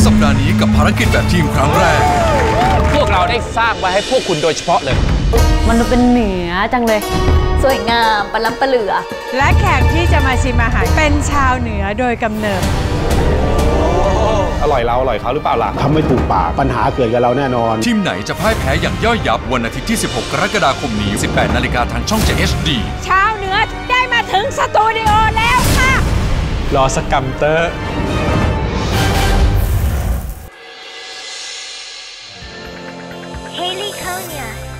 สัปดาห์นี้กับภารกิจแบบทีมครั้งแรก พวกเราได้สร้างไว้ให้พวกคุณโดยเฉพาะเลย มันดูเป็นเหนือจังเลย สวยงามปลาล้ำปลาเหลือ และแขกที่จะมาชิมอาหารเป็นชาวเหนือโดยกำเนิด อร่อยเราอร่อยเขาหรือเปล่าล่ะ ทำไม่ถูกปากปัญหาเกิดกับเราแน่นอน ทีมไหนจะพ่ายแพ้อย่างย่อยยับวันอาทิตย์ที่ 16 กรกฎาคมนี้ 18 นาฬิกาทางช่อง 7 HD ชาวเหนือได้มาถึงสตูดิโอแล้วค่ะ รอสักกัมเตอร์ Haley Konya.